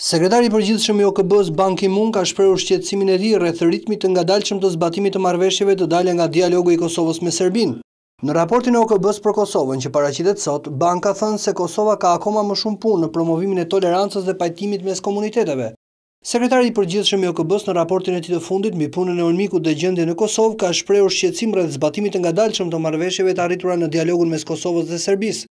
Sekretari i Përgjithshëm i OKB-së Ban Ki-moon ka shprehur shqetësimin e tij rreth ritmit të ngadalshëm të zbatimit të marrëveshjeve të dala nga dialogu i Kosovës me Serbinë. Në raportin e OKB-së për Kosovën që paraqitet sot, Ban ka thënë se Kosova ka akoma më shumë punë në promovimin e tolerancës dhe pajtimit mes komuniteteve. Sekretari i Përgjithshëm i OKB-së në raportin e tij të fundit mbi punën e UNMIK-ut dhe gjendjen në Kosovë ka shprehur shqetësim rreth zbatimit të ngadalshëm të marrëveshjeve të arritura në dialogun mes Kosovës dhe Serbisë.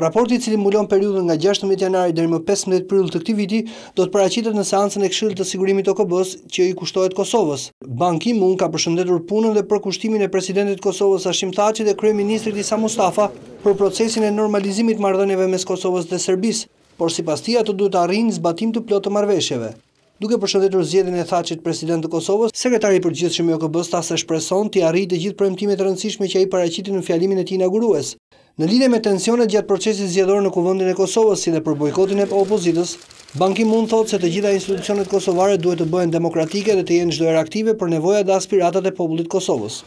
Raporti i cili mbulon periudhën nga gjashtëmbëdhjetë janari deri më pesëmbëdhjetë prill të këtij viti, do të paraqitet në seancën e Këshillit të Sigurimit të OKB-së që i kushtohet Kosovës. Ban Ki-moon ka përshëndetur punën dhe përkushtimin e Presidentit të Kosovës Hashim Thaçi dhe Kryeministrit Isa Mustafa për procesin e normalizimit të marrëdhënieve mes Kosovës dhe Serbisë, por sipas tij ato duhet të arrijnë zbatim të plotë të marrëveshjeve. Duke përshëndetur zgjedhjen e Thaçit president të Kosovës, Sekretari i Përgjithshëm i OKB-së tha se shpreson t'i arrijë të gjithë premtimet e rëndësishme që ai paraqiti në fjalimin e tij inaugurues. Në lidhje me tensionet gjatë procesit zgjedhor në Kuvendin e Kosovës, si dhe për bojkotin e opozitës, Ban Ki-moon thotë se të gjitha institucionet kosovare duhet të bëhen demokratike dhe të jenë çdoherë aktive për nevojat dhe aspiratat e popullit të Kosovës.